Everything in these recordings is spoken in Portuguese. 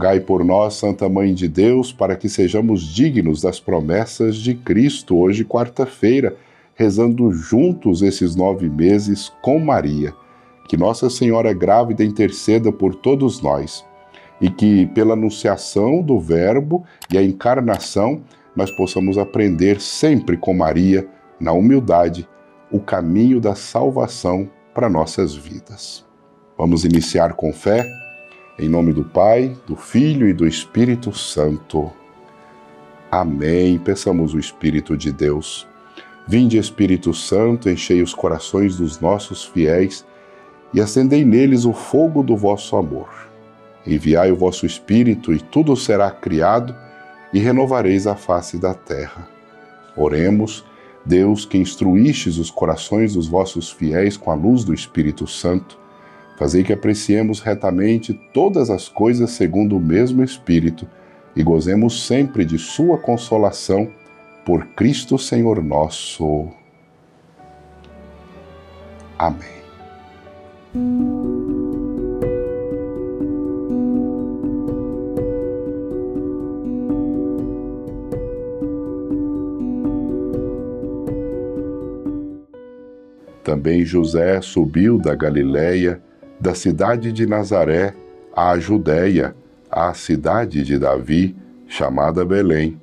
Rogai por nós, Santa Mãe de Deus, para que sejamos dignos das promessas de Cristo, hoje, quarta-feira, rezando juntos esses nove meses com Maria. Que Nossa Senhora grávida interceda por todos nós e que, pela anunciação do Verbo e a encarnação, nós possamos aprender sempre com Maria, na humildade, o caminho da salvação para nossas vidas. Vamos iniciar com fé? Em nome do Pai, do Filho e do Espírito Santo. Amém. Peçamos o Espírito de Deus. Vinde, Espírito Santo, enchei os corações dos nossos fiéis e acendei neles o fogo do vosso amor. Enviai o vosso Espírito e tudo será criado e renovareis a face da terra. Oremos, Deus que instruístes os corações dos vossos fiéis com a luz do Espírito Santo, Fazei que apreciemos retamente todas as coisas segundo o mesmo Espírito e gozemos sempre de Sua consolação por Cristo Senhor nosso. Amém. Também José subiu da Galiléia da cidade de Nazaré à Judéia, à cidade de Davi, chamada Belém,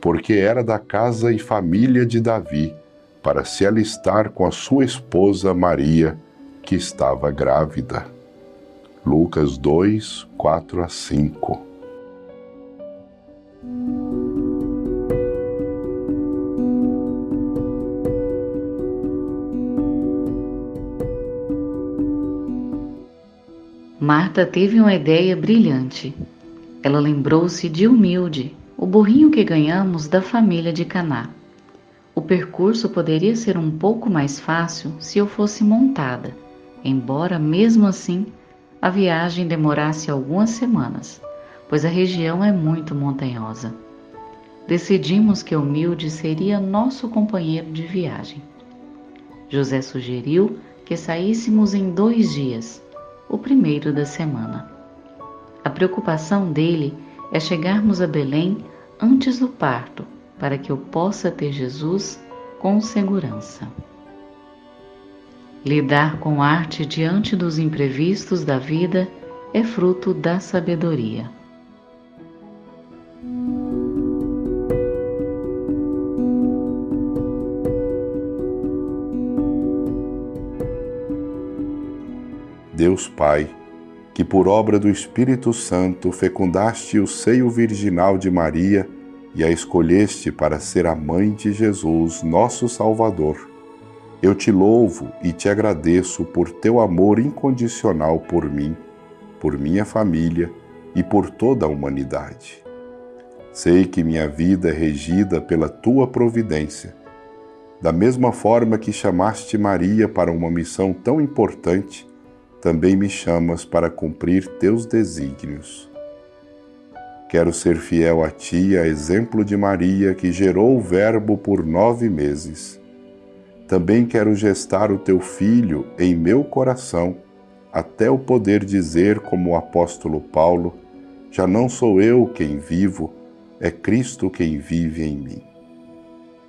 porque era da casa e família de Davi, para se alistar com a sua esposa Maria, que estava grávida. Lucas 2, 4 a 5 Marta teve uma ideia brilhante. Ela lembrou-se de Humilde, o burrinho que ganhamos da família de Caná. O percurso poderia ser um pouco mais fácil se eu fosse montada, embora mesmo assim a viagem demorasse algumas semanas, pois a região é muito montanhosa. Decidimos que Humilde seria nosso companheiro de viagem. José sugeriu que saíssemos em dois dias o primeiro da semana. A preocupação dele é chegarmos a Belém antes do parto, para que eu possa ter Jesus com segurança. Lidar com arte diante dos imprevistos da vida é fruto da sabedoria. Deus Pai, que por obra do Espírito Santo fecundaste o seio virginal de Maria e a escolheste para ser a mãe de Jesus, nosso Salvador. Eu te louvo e te agradeço por teu amor incondicional por mim, por minha família e por toda a humanidade. Sei que minha vida é regida pela tua providência. Da mesma forma que chamaste Maria para uma missão tão importante, também me chamas para cumprir teus desígnios. Quero ser fiel a ti, a exemplo de Maria, que gerou o Verbo por nove meses. Também quero gestar o teu filho em meu coração, até o poder dizer, como o apóstolo Paulo: Já não sou eu quem vivo, é Cristo quem vive em mim.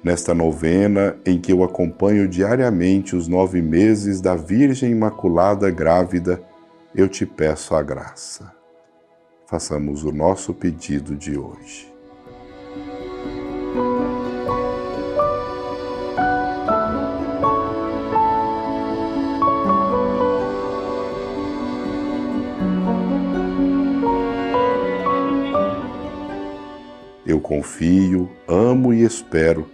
Nesta novena, em que eu acompanho diariamente os nove meses da Virgem Imaculada Grávida, eu te peço a graça. Façamos o nosso pedido de hoje. Eu confio, amo e espero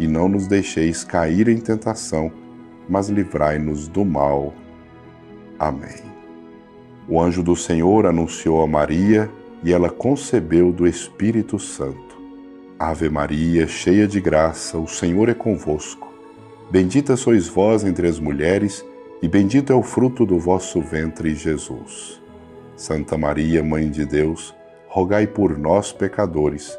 e não nos deixeis cair em tentação, mas livrai-nos do mal. Amém. O anjo do Senhor anunciou a Maria e ela concebeu do Espírito Santo. Ave Maria, cheia de graça, o Senhor é convosco. Bendita sois vós entre as mulheres, e bendito é o fruto do vosso ventre, Jesus. Santa Maria, Mãe de Deus, rogai por nós, pecadores,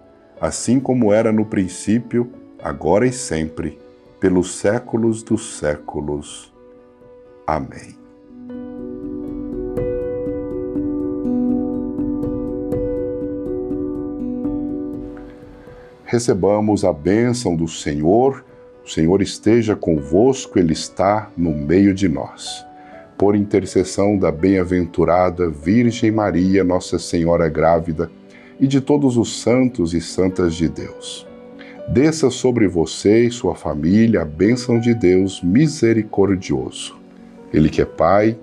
assim como era no princípio, agora e sempre, pelos séculos dos séculos. Amém. recebamos a bênção do Senhor. O Senhor esteja convosco, Ele está no meio de nós. Por intercessão da bem-aventurada Virgem Maria, Nossa Senhora grávida, e de todos os santos e santas de Deus. Desça sobre você e sua família a bênção de Deus misericordioso. Ele que é Pai,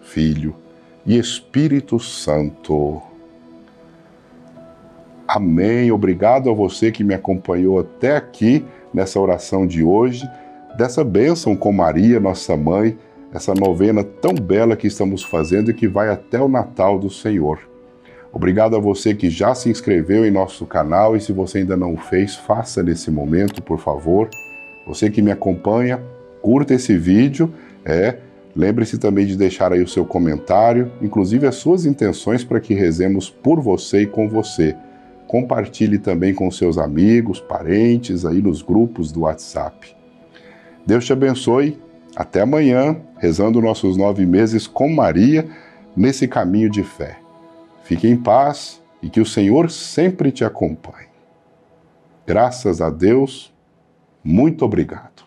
Filho e Espírito Santo. Amém. Obrigado a você que me acompanhou até aqui nessa oração de hoje, dessa bênção com Maria, nossa mãe, essa novena tão bela que estamos fazendo e que vai até o Natal do Senhor. Obrigado a você que já se inscreveu em nosso canal e se você ainda não o fez, faça nesse momento, por favor. Você que me acompanha, curta esse vídeo, é, lembre-se também de deixar aí o seu comentário, inclusive as suas intenções para que rezemos por você e com você. Compartilhe também com seus amigos, parentes, aí nos grupos do WhatsApp. Deus te abençoe. Até amanhã, rezando nossos nove meses com Maria nesse caminho de fé. Fique em paz e que o Senhor sempre te acompanhe. Graças a Deus, muito obrigado.